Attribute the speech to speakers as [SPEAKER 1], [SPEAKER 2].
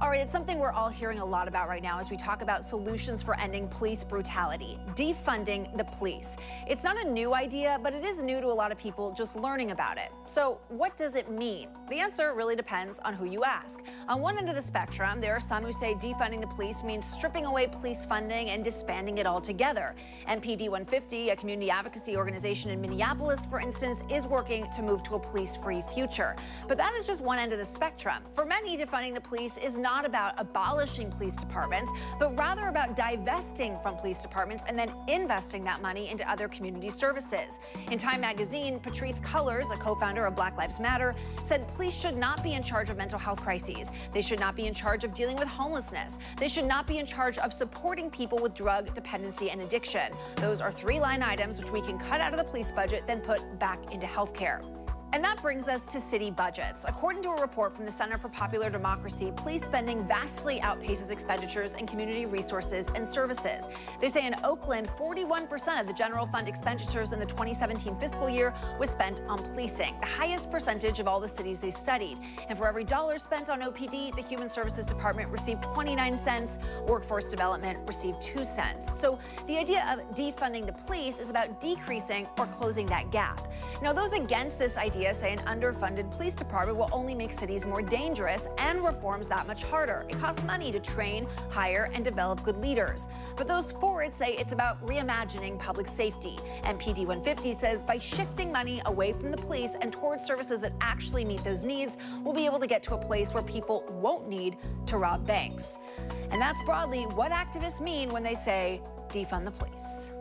[SPEAKER 1] All right, it's something we're all hearing a lot about right now as we talk about solutions for ending police brutality, defunding the police. It's not a new idea, but it is new to a lot of people just learning about it. So, what does it mean? The answer really depends on who you ask. On one end of the spectrum, there are some who say defunding the police means stripping away police funding and disbanding it altogether. MPD 150, a community advocacy organization in Minneapolis, for instance, is working to move to a police free future. But that is just one end of the spectrum. For many, defunding the police is not about abolishing police departments, but rather about divesting from police departments and then investing that money into other community services. In Time magazine, Patrisse Cullors, a co founder of Black Lives Matter, said police should not be in charge of mental health crises. They should not be in charge of dealing with homelessness. They should not be in charge of supporting people with drug dependency and addiction. Those are three line items which we can cut out of the police budget, then put back into healthcare. And that brings us to city budgets. According to a report from the Center for Popular Democracy, police spending vastly outpaces expenditures in community resources and services. They say in Oakland, 41% of the general fund expenditures in the 2017 fiscal year was spent on policing, the highest percentage of all the cities they studied. And for every dollar spent on OPD, the Human Services Department received 29 cents, Workforce Development received 2 cents. So the idea of defunding the police is about decreasing or closing that gap. Now, those against this idea say an underfunded police department will only make cities more dangerous and reforms that much harder. It costs money to train, hire, and develop good leaders. But those for it say it's about reimagining public safety. MPD 150 says by shifting money away from the police and towards services that actually meet those needs, we'll be able to get to a place where people won't need to rob banks. And that's broadly what activists mean when they say defund the police.